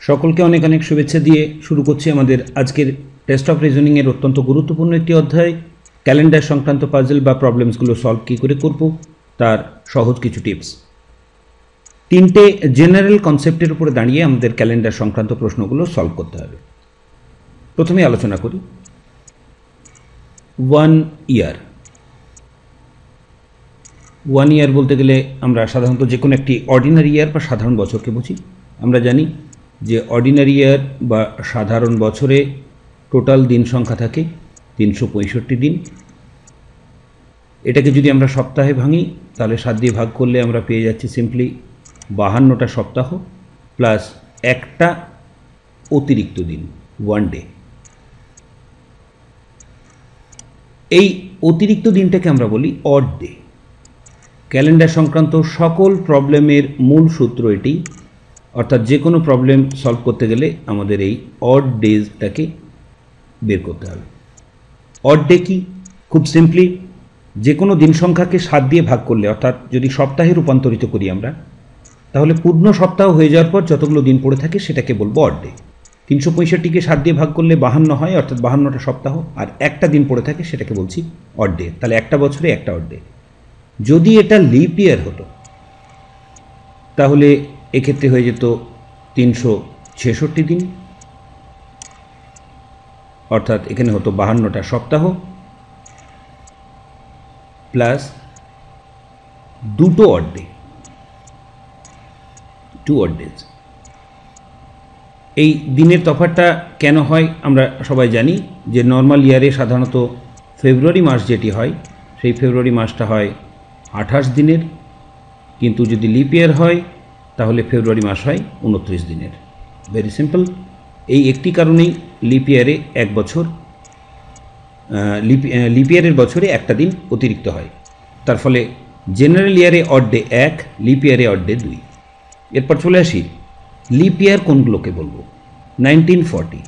সকলকে অনেক অনেক শুভেচ্ছা দিয়ে শুরু করছি আমাদের আজকের টেস্ট অফ রিজনিংয়ের অত্যন্ত গুরুত্বপূর্ণ একটি অধ্যায়। ক্যালেন্ডার সংক্রান্ত পাজল বা প্রবলেমসগুলো সলভ কী করে করব, তার সহজ কিছু টিপস তিনটে জেনারেল কনসেপ্টের উপরে দাঁড়িয়ে আমাদের ক্যালেন্ডার সংক্রান্ত প্রশ্নগুলো সলভ করতে হবে। প্রথমে আলোচনা করি। ওয়ান ইয়ার ওয়ান ইয়ার বলতে গেলে আমরা সাধারণত যে কোনো একটি অর্ডিনারি ইয়ার বা সাধারণ বছরকে বুঝি। আমরা জানি যে অর্ডিনারি ইয়ার বা সাধারণ বছরে টোটাল দিন সংখ্যা থাকে তিনশো পঁয়ষট্টি দিন। এটাকে যদি আমরা সপ্তাহে ভাঙি, তাহলে সাত দিয়ে ভাগ করলে আমরা পেয়ে যাচ্ছি সিম্পলি বাহান্নটা সপ্তাহ প্লাস একটা অতিরিক্ত দিন ওয়ান ডে এই অতিরিক্ত দিনটাকে আমরা বলি অড ডে ক্যালেন্ডার সংক্রান্ত সকল প্রবলেমের মূল সূত্র এটি। অর্থাৎ যে কোনো প্রবলেম সলভ করতে গেলে আমাদের এই অড ডেজটাকে বের করতে হবে। অড ডে কি? খুব সিম্পলি যে কোনো দিন সংখ্যাকে সাত দিয়ে ভাগ করলে, অর্থাৎ যদি সপ্তাহে রূপান্তরিত করি আমরা, তাহলে পূর্ণ সপ্তাহ হয়ে যাওয়ার পর যতগুলো দিন পড়ে থাকে সেটাকে বলব অড ডে তিনশো পঁয়ষট্টিকে সাত দিয়ে ভাগ করলে বাহান্ন হয়, অর্থাৎ বাহান্নটা সপ্তাহ, আর একটা দিন পড়ে থাকে সেটাকে বলছি অড ডে তাহলে একটা বছরে একটা অড ডে যদি এটা লিপ ইয়ার হতো, তাহলে এক্ষেত্রে হয়ে যেত তিনশো ছেষট্টি দিন। অর্থাৎ এখানে হতো বাহান্নটা সপ্তাহ। প্লাস দুটো odd day two odd days এই দিনের তফাতটা কেন হয় আমরা সবাই জানি যে নর্মাল ইয়ারে সাধারণত ফেব্রুয়ারি মাস যেটি হয়, সেই ফেব্রুয়ারি মাসটা হয় আঠাশ দিনের। কিন্তু যদি লিপ ইয়ার হয় তাহলে ফেব্রুয়ারি মাস হয় উনত্রিশ দিনের। ভেরি সিম্পল এই একটি কারণেই লিপ ইয়ারে এক বছর লিপ লিপ ইয়ারের বছরে একটা দিন অতিরিক্ত হয়। তার ফলে জেনারেল ইয়ারে অড ডে এক লিপ ইয়ারে অড ডে দুই। এরপর চলে আসি লিপ ইয়ার কোনগুলোকে বলব? নাইনটিন ফর্টি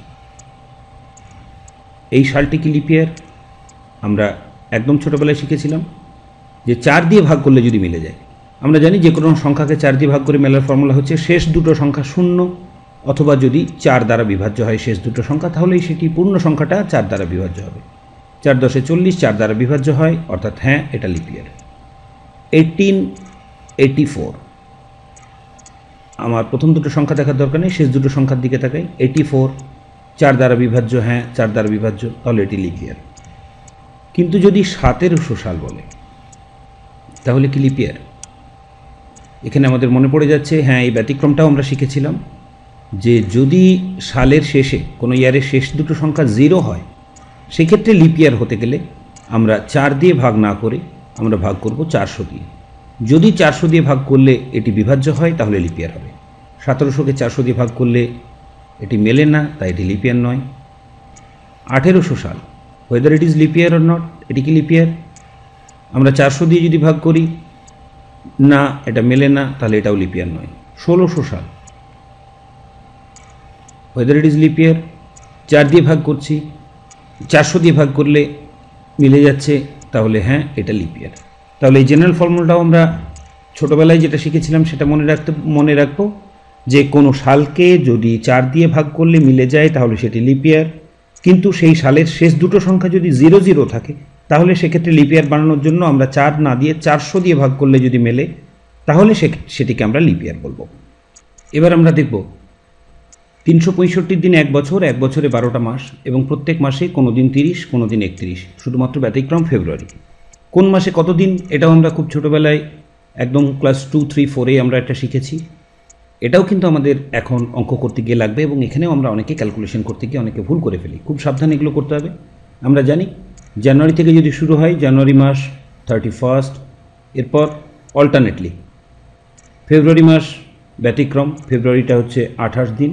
এই সালটি কি লিপ ইয়ার আমরা একদম ছোটোবেলায় শিখেছিলাম যে চার দিয়ে ভাগ করলে যদি মিলে যায় আমরা জানি যে কোনো সংখ্যাকে চার দিয়ে ভাগ করে মেলার ফর্মুলা হচ্ছে শেষ দুটো সংখ্যা শূন্য অথবা যদি চার দ্বারা বিভাজ্য হয় শেষ দুটো সংখ্যা তাহলেই সেটি পূর্ণ সংখ্যাটা চার দ্বারা বিভাজ্য হবে। চার দশে চল্লিশ, চার দ্বারা বিভাজ্য হয়, অর্থাৎ হ্যাঁ এটা লিপিয়ার এইটিন এইটি ফোর আমার প্রথম দুটো সংখ্যা দেখার দরকার নেই, শেষ দুটো সংখ্যার দিকে তাকাই। এইটি ফোর চার দ্বারা বিভাজ্য হ্যাঁ চার দ্বারা বিভাজ্য, তাহলে এটি লিপিয়ার কিন্তু যদি সতেরোশো সাল বলে, তাহলে কি লিপিয়ার এখানে আমাদের মনে পড়ে যাচ্ছে হ্যাঁ এই ব্যতিক্রমটাও আমরা শিখেছিলাম, যে যদি সালের শেষে, কোনো ইয়ারের শেষ দুটো সংখ্যা জিরো হয়, সেক্ষেত্রে লিপিয়ার হতে গেলে আমরা চার দিয়ে ভাগ না করে আমরা ভাগ করব চারশো দিয়ে। যদি চারশো দিয়ে ভাগ করলে এটি বিভাজ্য হয়, তাহলে লিপিয়ার হবে। সতেরোশোকে চারশো দিয়ে ভাগ করলে এটি মেলে না, তাই এটি লিপিয়ার নয়। আঠেরোশো সাল whether it is leap year or not এটি কি লিপিয়ার আমরা চারশো দিয়ে যদি ভাগ করি না, এটা মেলে না, তাহলে এটাও লিপিয়ার নয়। ষোলোশো সাল। ওয়েদার ইট ইজ লিপিয়ার চার দিয়ে ভাগ করছি, চারশো দিয়ে ভাগ করলে মিলে যাচ্ছে, তাহলে হ্যাঁ এটা লিপিয়ার তাহলে এই জেনারেল ফর্মুলাটাও আমরা ছোটোবেলায় যেটা শিখেছিলাম, সেটা মনে রাখতে, মনে রাখব যে কোনো সালকে যদি চার দিয়ে ভাগ করলে মিলে যায়, তাহলে সেটি লিপিয়ার কিন্তু সেই সালের শেষ দুটো সংখ্যা যদি জিরো জিরো থাকে তাহলে সেক্ষেত্রে লিপিয়ার বানানোর জন্য আমরা চার না দিয়ে চারশো দিয়ে ভাগ করলে যদি মেলে, তাহলে সে সেটিকে আমরা লিপিয়ার বলব। এবার আমরা দেখব, তিনশো পঁয়ষট্টির দিন এক বছর, এক বছরে বারোটা মাস, এবং প্রত্যেক মাসে কোনো দিন তিরিশ কোনো দিন একত্রিশ, শুধুমাত্র ব্যতিক্রম ফেব্রুয়ারি। কোন মাসে কত দিন, এটাও আমরা খুব ছোটোবেলায় একদম ক্লাস টু, থ্রি, ফোরে আমরা এটা শিখেছি। এটাও কিন্তু আমাদের এখন অঙ্ক করতে গিয়ে লাগবে, এবং এখানেও আমরা অনেকে ক্যালকুলেশন করতে গিয়ে অনেকে ভুল করে ফেলি। খুব সাবধানে এগুলো করতে হবে। আমরা জানি জানুয়ারি থেকে যদি শুরু হয়, জানুয়ারি মাস থার্টি ফার্স্ট এরপর অল্টারনেটলি ফেব্রুয়ারি মাস ব্যতিক্রম, ফেব্রুয়ারিটা হচ্ছে আঠাশ দিন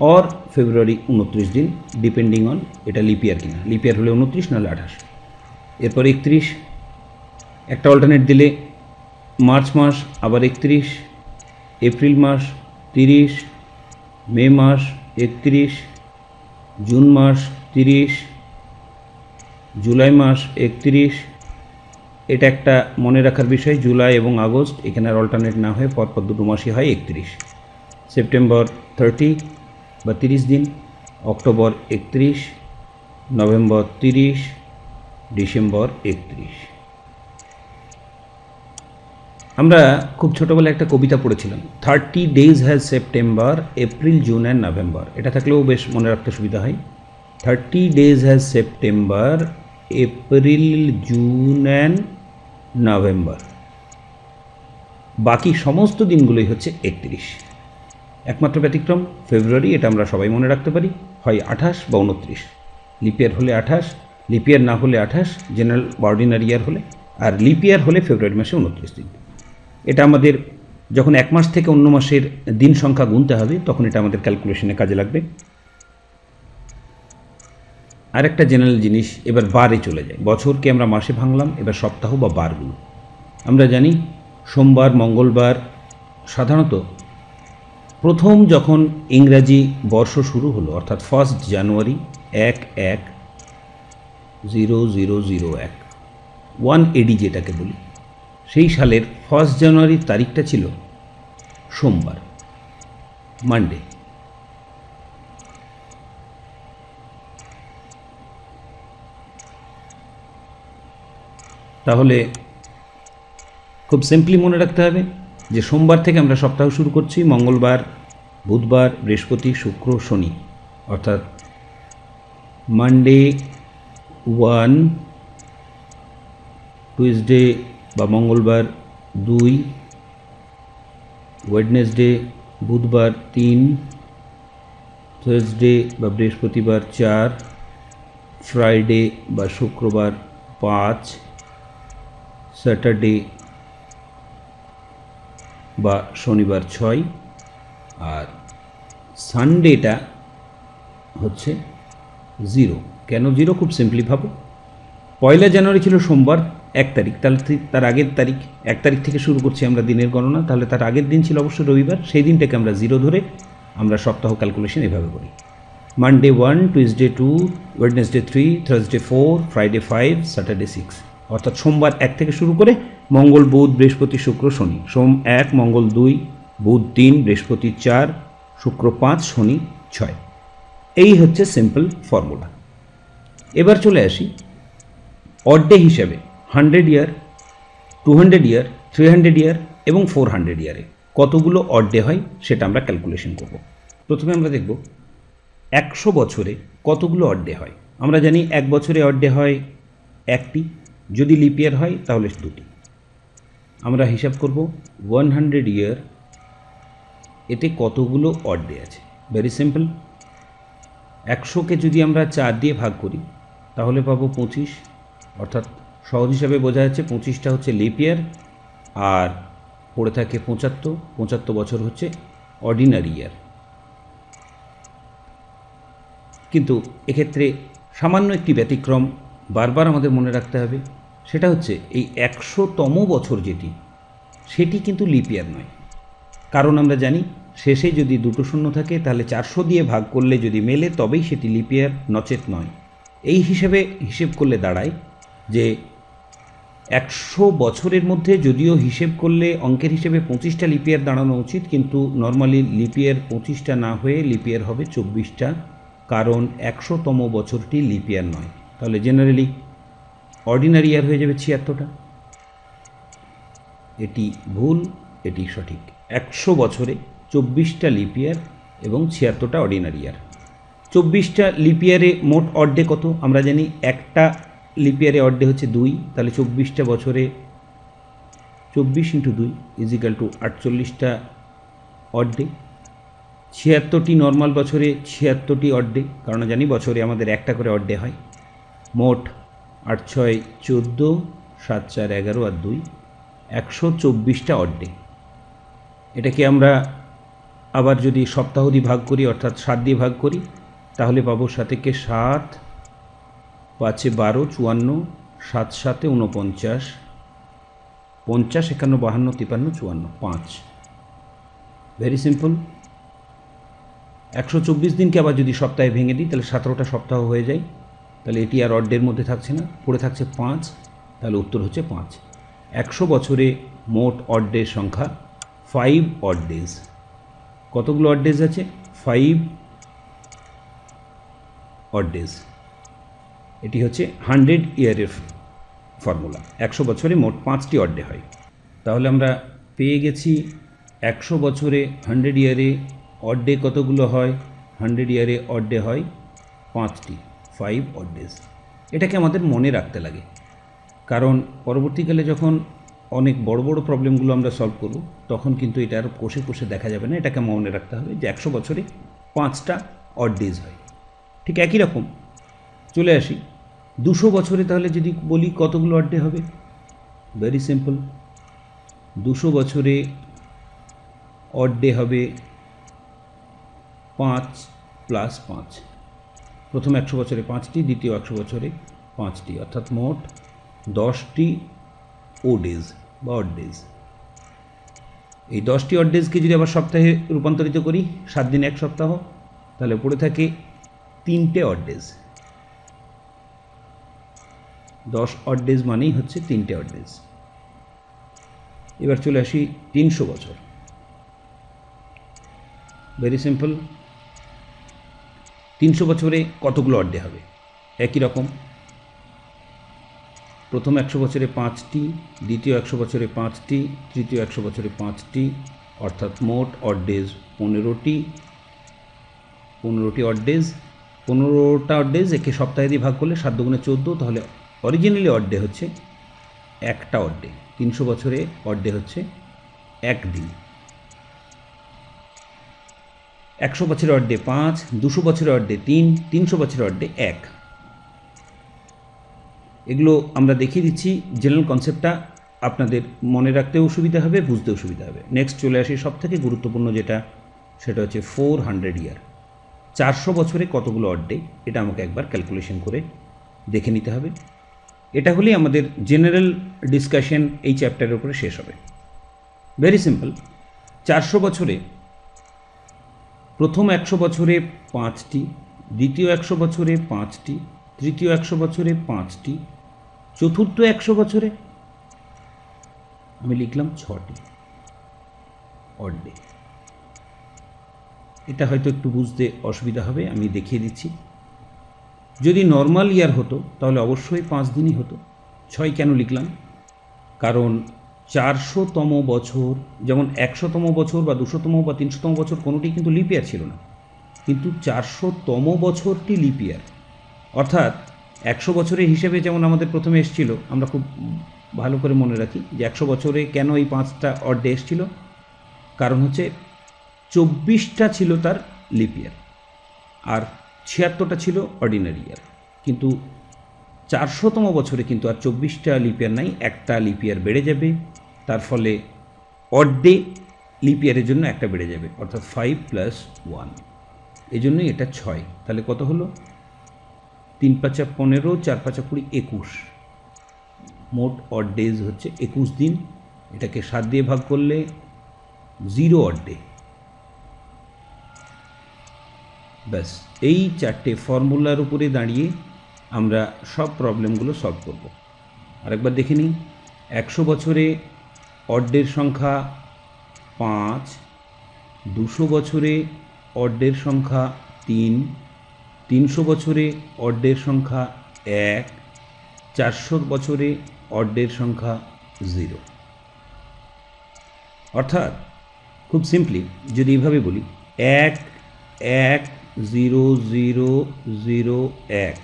অর ফেব্রুয়ারি উনত্রিশ দিন ডিপেন্ডিং অন এটা লিপিয়ার কিনা। লিপিয়ার হলে উনত্রিশ, নাহলে আঠাশ। এরপর একত্রিশ, একটা অল্টারনেট দিলে মার্চ মাস, আবার একত্রিশ, এপ্রিল মাস তিরিশ, মে মাস একত্রিশ, জুন মাস তিরিশ জুলাই মাস একত্রিশ। এটা একটা মনে রাখার বিষয়, জুলাই এবং আগস্ট, এখানে আর অল্টারনেট না হয়ে পরপর দুটো মাসই হয় একত্রিশ। সেপ্টেম্বর থার্টি বা তিরিশ দিন অক্টোবর একত্রিশ নভেম্বর তিরিশ ডিসেম্বর একত্রিশ। আমরা খুব ছোটোবেলায় একটা কবিতা পড়েছিলাম thirty days has September April June and November এটা থাকলেও বেশ মনে রাখতে সুবিধা হয়। Thirty days has September April, June and November. বাকি সমস্ত দিনগুলোই হচ্ছে একত্রিশ। একমাত্র ব্যতিক্রম, ফেব্রুয়ারি, এটা আমরা সবাই মনে রাখতে পারি, হয় আঠাশ বা উনত্রিশ লিপিয়ার হলে আঠাশ লিপিয়ার না হলে আঠাশ, জেনারেল অর্ডিনারি ইয়ার হলে, আর লিপিয়ার হলে ফেব্রুয়ারি মাসে উনত্রিশ দিন। এটা আমাদের যখন এক মাস থেকে অন্য মাসের দিন সংখ্যা গুনতে হবে, তখন এটা আমাদের ক্যালকুলেশনে কাজে লাগবে। আরেকটা জেনারেল জিনিস, এবার বারে চলে যায়। বছরকে আমরা মাসে ভাঙলাম, এবার সপ্তাহ বা বারগুলো। আমরা জানি, সোমবার, মঙ্গলবার, সাধারণত প্রথম যখন ইংরাজি বর্ষ শুরু হলো, অর্থাৎ ফার্স্ট জানুয়ারি এক এক জিরো জিরো জিরো এক ওয়ান এডি যেটাকে বলি, সেই সালের ফার্স্ট জানুয়ারির তারিখটা ছিল সোমবার মানডে তাহলে খুব সিম্পলি মনে রাখতে হবে যে সোমবার থেকে আমরা সপ্তাহ শুরু করছি, মঙ্গলবার, বুধবার, বৃহস্পতি, শুক্র, শনি। অর্থাৎ মানডে ওয়ান টুইসডে বা মঙ্গলবার দুই ওয়েডনেসডে বুধবার তিন থার্সডে বা বৃহস্পতিবার চার ফ্রাইডে বা শুক্রবার পাঁচ স্যাটারডে বা শনিবার ছয়, আর সানডেটা হচ্ছে জিরো। কেন জিরো? খুব সিম্পলি ভাবো। পয়লা জানুয়ারি ছিল সোমবার, এক তারিখ। তাহলে তার আগের তারিখ। এক তারিখ থেকে শুরু করছি আমরা দিনের গণনা। তাহলে তার আগের দিন ছিল অবশ্য রবিবার। সেই দিনটাকে আমরা জিরো ধরে আমরা সপ্তাহ ক্যালকুলেশন এভাবে করি। Monday one Tuesday two Wednesday three Thursday four Friday five Saturday six অর্থাৎ সোমবার এক থেকে শুরু করে মঙ্গল, বুধ, বৃহস্পতি, শুক্র, শনি। সোম এক, মঙ্গল দুই, বুধ তিন, বৃহস্পতি চার, শুক্র পাঁচ, শনি ছয়। এই হচ্ছে সিম্পল ফর্মুলা এবার চলে আসি অড্ডে হিসেবে। Hundred year two hundred year three hundred year এবং ফোর হান্ড্রেড ইয়ারে কতগুলো অড্ডে হয় সেটা আমরা ক্যালকুলেশন করব। প্রথমে আমরা দেখব একশো বছরে কতগুলো অড্ডে হয়। আমরা জানি এক বছরে অড্ডে হয় একটি যদি লিপিয়ার হয়, তাহলে দুটি। আমরা হিসাব করব ওয়ান হান্ড্রেড ইয়ার এতে কতগুলো অড্ডে আছে। ভেরি সিম্পল একশোকে যদি আমরা চার দিয়ে ভাগ করি, তাহলে পাবো পঁচিশ। অর্থাৎ সহজ হিসাবে বোঝা যাচ্ছে পঁচিশটা হচ্ছে লিপিয়ার আর পড়ে থাকে পঁচাত্তর। পঁচাত্তর বছর হচ্ছে অর্ডিনারি ইয়ার কিন্তু এক্ষেত্রে সামান্য একটি ব্যতিক্রম বারবার আমাদের মনে রাখতে হবে, সেটা হচ্ছে এই একশোতম বছর যেটি, সেটি কিন্তু লিপিয়ার নয়। কারণ আমরা জানি, শেষে যদি দুটো শূন্য থাকে, তাহলে চারশো দিয়ে ভাগ করলে যদি মেলে, তবেই সেটি লিপিয়ার নচেত নয়। এই হিসেবে হিসেব করলে দাঁড়ায় যে একশো বছরের মধ্যে যদিও হিসেব করলে অঙ্কের হিসেবে পঁচিশটা লিপিয়ার দাঁড়ানো উচিত, কিন্তু নর্মালি লিপিয়ার পঁচিশটা না হয়ে লিপিয়ার হবে চব্বিশটা, কারণ একশোতম বছরটি লিপিয়ার নয়। তাহলে জেনারেলি অর্ডিনারি ইয়ার হয়ে যাবে ছিয়াত্তরটা। এটি ভুল, এটি সঠিক। একশো বছরে চব্বিশটা লিপিয়ার এবং ছিয়াত্তরটা অর্ডিনারি ইয়ার চব্বিশটা লিপিয়ারে মোট অর্ডে কত? আমরা জানি একটা লিপিয়ারে অর্ডে হচ্ছে দুই, তাহলে চব্বিশটা বছরে চব্বিশ ইন্টু দুই ইজিক্যাল টু আটচল্লিশটা অর্ডে ছিয়াত্তরটি নর্মাল বছরে ছিয়াত্তরটি অর্ডে কারণ জানি বছরে আমাদের একটা করে অর্ডে হয়। মোট আট ছয় চোদ্দ, সাত চার এগারো আর দুই, একশো চব্বিশটা অড্ডে এটাকে আমরা আবার যদি সপ্তাহ দিয়ে ভাগ করি, অর্থাৎ সাত দিয়ে ভাগ করি, তাহলে পাবো সাতেকে সাত, পাঁচে বারো, চুয়ান্ন, সাত সাতে উনপঞ্চাশ পঞ্চাশ, একান্ন, বাহান্ন, তিপান্ন, চুয়ান্ন, পাঁচ। ভেরি সিম্পল একশো চব্বিশ দিনকে আবার যদি সপ্তাহে ভেঙে দিই, তাহলে সতেরোটা সপ্তাহ হয়ে যায়। তাহলে এটি আর অর্ডের মধ্যে থাকছে না, পড়ে থাকছে পাঁচ, তাহলে উত্তর হচ্ছে পাঁচ। একশো বছরে মোট অড ডের সংখ্যা ফাইভ অড ডেজ কতগুলো অড ডেজ আছে? ফাইভ অড ডেজ এটি হচ্ছে হান্ড্রেড ইয়ারের ফর্মুলা একশো বছরে মোট পাঁচটি অড ডে হয়। তাহলে আমরা পেয়ে গেছি একশো বছরে হান্ড্রেড ইয়ারে অড ডে কতগুলো হয়? হান্ড্রেড ইয়ারে অড ডে হয় পাঁচটি। ফাইভ অড ডেজ এটাকে আমাদের মনে রাখতে লাগে। কারণ পরবর্তীকালে যখন অনেক বড় বড় প্রবলেমগুলো আমরা সলভ করব, তখন কিন্তু এটা আর কষে কষে দেখা যাবে না। এটাকে মনে রাখতে হবে যে একশো বছরে পাঁচটা অড ডেজ হয়। ঠিক একই রকম। চলে আসি। দুশো বছরে তাহলে যদি বলি কতগুলো অড ডে হবে? ভেরি সিম্পল দুশো বছরে অড ডে হবে পাঁচ প্লাস পাঁচ। প্রথম একশো বছরে পাঁচটি, দ্বিতীয় একশো বছরে পাঁচটি, অর্থাৎ মোট দশটি ও ডেজ বা অড ডেজ এই দশটি অড ডেজকে যদি আবার সপ্তাহে রূপান্তরিত করি, সাত দিন এক সপ্তাহ, তাহলে পড়ে থাকে তিনটে অড ডেজ দশ অড মানেই হচ্ছে তিনটে অড ডেজ এবার চলে আসি তিনশো বছর। ভেরি সিম্পল তিনশো বছরে কতগুলো অড্ডে হবে? একই রকম। প্রথম একশো বছরে পাঁচটি, দ্বিতীয় একশো বছরে পাঁচটি, তৃতীয় একশো বছরে পাঁচটি, অর্থাৎ মোট অড্ডেজ পনেরোটি। পনেরোটি অড্ডেজ, পনেরোটা অড্ডেজ একে সপ্তাহে দিয়ে ভাগ করলে সাত দুগুণে চোদ্দ, তাহলে অরিজিনালি অড্ডে হচ্ছে একটা অড্ডে। তিনশো বছরে অড্ডে হচ্ছে একদিন। একশো বছরের অড্ডে পাঁচ, দুশো বছরের অড্ডে তিন, তিনশো বছরের অড্ডে এক। এগুলো আমরা দেখিয়ে দিচ্ছি জেনারেল কনসেপ্টটা আপনাদের মনে রাখতেও সুবিধা হবে, বুঝতেও সুবিধা হবে। নেক্সট চলে আসি সব থেকে গুরুত্বপূর্ণ যেটা, সেটা হচ্ছে ফোর হান্ড্রেড ইয়ার চারশো বছরে কতগুলো অড্ডে এটা আমাকে একবার ক্যালকুলেশন করে দেখে নিতে হবে। এটা হলেই আমাদের জেনারেল ডিসকাশন এই চ্যাপ্টারের উপরে শেষ হবে। ভেরি সিম্পল চারশো বছরে প্রথম একশো বছরে পাঁচটি, দ্বিতীয় একশো বছরে পাঁচটি, তৃতীয় একশো বছরে পাঁচটি, চতুর্থ একশো বছরে আমি লিখলাম ছটি। অড ডে এটা হয়তো একটু বুঝতে অসুবিধা হবে, আমি দেখিয়ে দিচ্ছি। যদি নর্মাল ইয়ার হতো, তাহলে অবশ্যই পাঁচ দিনই হতো। ছয় কেন লিখলাম? কারণ চারশোতম বছর, যেমন একশোতম বছর বা দুশোতম বা তিনশোতম বছর কোনোটি কিন্তু লিপিয়ার ছিল না। কিন্তু চারশোতম বছরটি লিপিয়ার অর্থাৎ একশো বছরের হিসেবে যেমন আমাদের প্রথমে এসেছিল, আমরা খুব ভালো করে মনে রাখি যে একশো বছরে কেন এই পাঁচটা অর্ডে এসেছিল কারণ হচ্ছে চব্বিশটা ছিল তার লিপিয়ার আর ছিয়াত্তরটা ছিল অর্ডিনারি ইয়ার কিন্তু চারশোতম বছরে কিন্তু আর চব্বিশটা লিপিয়ার নাই, একটা লিপিয়ার বেড়ে যাবে। তার ফলে অর্ডে লিপিয়ারের জন্য একটা বেড়ে যাবে, অর্থাৎ ফাইভ প্লাস ওয়ান এই জন্যই এটা ছয়। তাহলে কত হলো? তিন পাঁচা পনেরো, চার পাঁচা কুড়ি, একুশ। মোট অড ডেজ হচ্ছে একুশ দিন। এটাকে সাত দিয়ে ভাগ করলে জিরো অড ডে ব্যাস, এই চারটে ফর্মুলার উপরে দাঁড়িয়ে আমরা সব প্রবলেমগুলো সলভ করব। আরেকবার দেখে নিই। একশো বছরে অড্ডের সংখ্যা পাঁচ, দুশো বছরে অড্ডের সংখ্যা তিন, তিনশো বছরে অড্ডের সংখ্যা এক, চারশো বছরে অড্ডের সংখ্যা জিরো। অর্থাৎ খুব সিম্পলি যদি এইভাবে বলি, এক এক, জিরো জিরো জিরো, এক।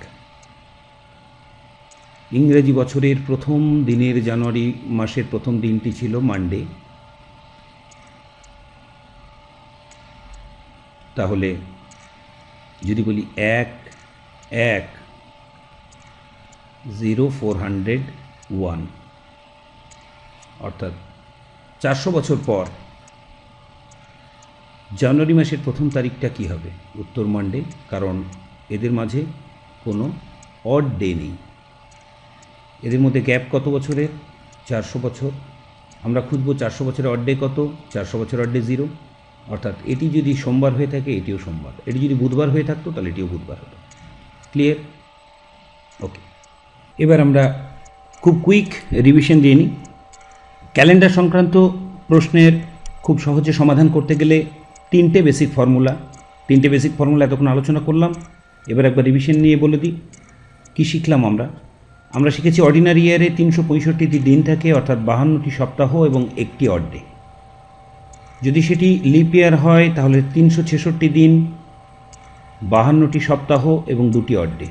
ইংরেজি বছরের প্রথম দিনের জানুয়ারি মাসের প্রথম দিনটি ছিল মানডে। তাহলে যদি বলি এক এক, জিরো, ফোর হান্ড্রেড, ওয়ান, অর্থাৎ চারশো বছর পর জানুয়ারি মাসের প্রথম তারিখটা কি হবে? উত্তর মানডে, কারণ এদের মাঝে কোনো অড ডে নেই। এদের মধ্যে গ্যাপ কত বছরের? চারশো বছর। আমরা খুঁজবো চারশো বছরের অড ডে কত? চারশো বছরের অড ডে জিরো অর্থাৎ এটি যদি সোমবার হয়ে থাকে, এটিও সোমবার। এটি যদি বুধবার হয়ে থাকতো, তাহলে এটিও বুধবার হতো। ক্লিয়ার ওকে এবার আমরা খুব কুইক রিভিশন দিয়ে নিই। ক্যালেন্ডার সংক্রান্ত প্রশ্নের খুব সহজে সমাধান করতে গেলে তিনটে বেসিক ফর্মুলা তিনটে বেসিক ফর্মুলা এতক্ষণ আলোচনা করলাম। এবার একবার রিভিশন নিয়ে বলে দিই। কী শিখলাম আমরা? আমরা শিখেছি অর্ডিনারি ইয়ারে তিনশো পঁয়ষট্টিটি দিন থাকে, অর্থাৎ বাহান্নটি সপ্তাহ এবং একটি অড ডে যদি সেটি লিপ ইয়ার হয়, তাহলে তিনশো ছেষট্টি দিন, বাহান্নটি সপ্তাহ এবং দুটি অড ডে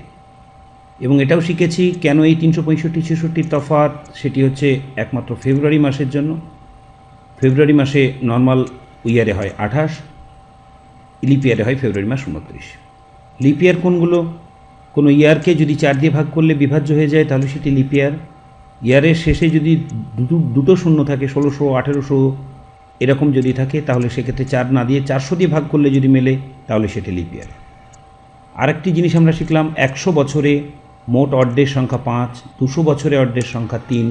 এবং এটাও শিখেছি কেন এই তিনশো পঁয়ষট্টি, ছেষট্টির তফাত সেটি হচ্ছে একমাত্র ফেব্রুয়ারি মাসের জন্য। ফেব্রুয়ারি মাসে নর্মাল ইয়ারে হয় আঠাশ লিপ ইয়ারে হয় ফেব্রুয়ারি মাস উনত্রিশ। লিপ ইয়ার কোনগুলো? কোনো ইয়ারকে যদি চার দিয়ে ভাগ করলে বিভাজ্য হয়ে যায়, তাহলে সেটি লিপিয়ার ইয়ারের শেষে যদি দুটো দুটো শূন্য থাকে, ষোলোশো, আঠেরোশো, এরকম যদি থাকে, তাহলে সেক্ষেত্রে চার না দিয়ে চারশো দিয়ে ভাগ করলে যদি মেলে, তাহলে সেটি লিপিয়ার আরেকটি জিনিস আমরা শিখলাম, একশো বছরে মোট অর্ডের সংখ্যা পাঁচ, দুশো বছরে অর্ডের সংখ্যা তিন,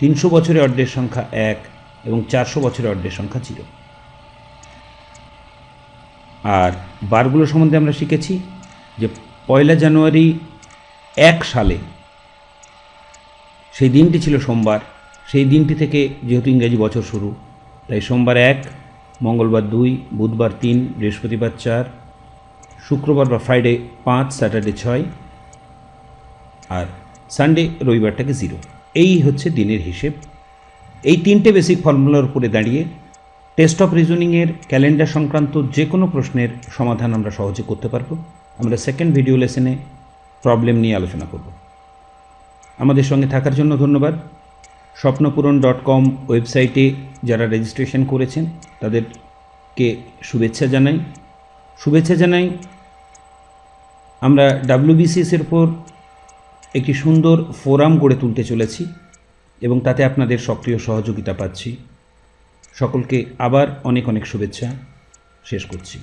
তিনশো বছরে অর্ডের সংখ্যা এক এবং চারশো বছরে অর্ডের সংখ্যা জিরো। আর বারগুলো সম্বন্ধে আমরা শিখেছি যে পয়লা জানুয়ারি এক সালে। সেই দিনটি ছিল সোমবার। সেই দিনটি থেকে যেহেতু ইংরেজি বছর শুরু, তাই সোমবার এক, মঙ্গলবার দুই, বুধবার তিন, বৃহস্পতিবার চার, শুক্রবার বা ফ্রাইডে পাঁচ, স্যাটারডে ছয় আর সানডে রবিবারটাকে জিরো। এই হচ্ছে দিনের হিসেব। এই তিনটে বেসিক ফর্মুলার উপরে দাঁড়িয়ে টেস্ট অফ রিজনিংয়ের ক্যালেন্ডার সংক্রান্ত যে কোনো প্রশ্নের সমাধান আমরা সহজে করতে পারব। আমরা সেকেন্ড ভিডিও লেসনে প্রবলেম নিয়ে আলোচনা করব। আমাদের সঙ্গে থাকার জন্য ধন্যবাদ। স্বপ্নপূরণ ডট কম ওয়েবসাইটে যারা রেজিস্ট্রেশন করেছেন, তাদেরকে শুভেচ্ছা জানাই। শুভেচ্ছা জানাই, আমরা ডাব্লিউবিসিএসের উপর একটি সুন্দর ফোরাম গড়ে তুলতে চলেছি এবং তাতে আপনাদের সক্রিয় সহযোগিতা পাচ্ছি। সকলকে আবার অনেক অনেক শুভেচ্ছা। শেষ করছি।